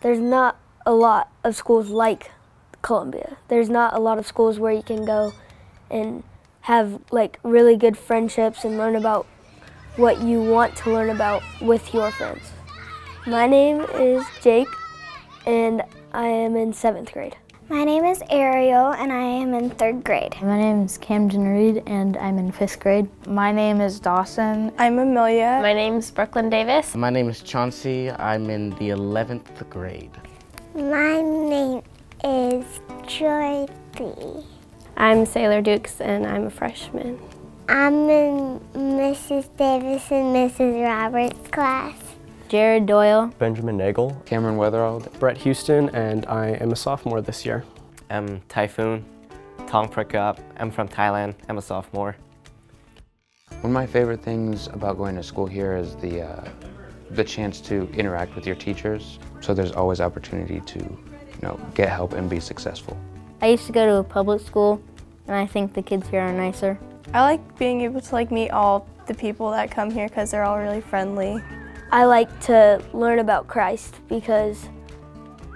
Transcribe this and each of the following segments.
There's not a lot of schools like Columbia. There's not a lot of schools where you can go and have like really good friendships and learn about what you want to learn about with your friends. My name is Jake and I am in seventh grade. My name is Ariel and I am in third grade. My name is Camden Reed and I'm in fifth grade. My name is Dawson. I'm Amelia. My name is Brooklyn Davis. My name is Chauncey. I'm in the 11th grade. My name is Dorothy. I'm Sailor Dukes and I'm a freshman. I'm in Mrs. Davis and Mrs. Roberts' class. Jared Doyle. Benjamin Nagel. Cameron Weatherald. Brett Houston, and I am a sophomore this year. I'm Typhoon. Tong Prikup. I'm from Thailand. I'm a sophomore. One of my favorite things about going to school here is the, uh, the chance to interact with your teachers. So there's always opportunity to you know, get help and be successful. I used to go to a public school, and I think the kids here are nicer. I like being able to like meet all the people that come here because they're all really friendly. I like to learn about Christ because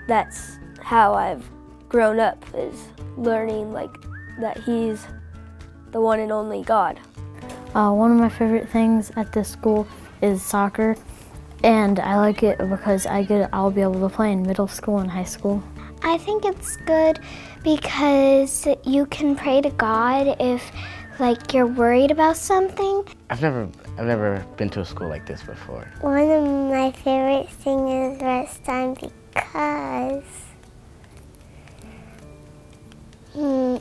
that's how I've grown up is learning like that he's the one and only God. Uh, one of my favorite things at this school is soccer and I like it because I get I'll be able to play in middle school and high school. I think it's good because you can pray to God if like you're worried about something. I've never I've never been to a school like this before. One of my favorite things is rest time because hmm,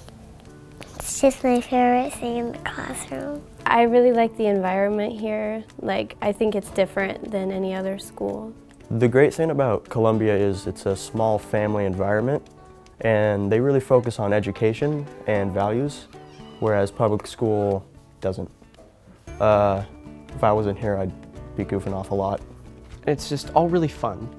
it's just my favorite thing in the classroom. I really like the environment here. Like I think it's different than any other school. The great thing about Columbia is it's a small family environment and they really focus on education and values, whereas public school doesn't. Uh, if I wasn't here, I'd be goofing off a lot. It's just all really fun.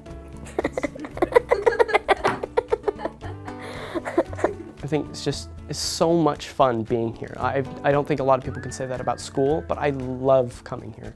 I think it's just it's so much fun being here. I I don't think a lot of people can say that about school, but I love coming here.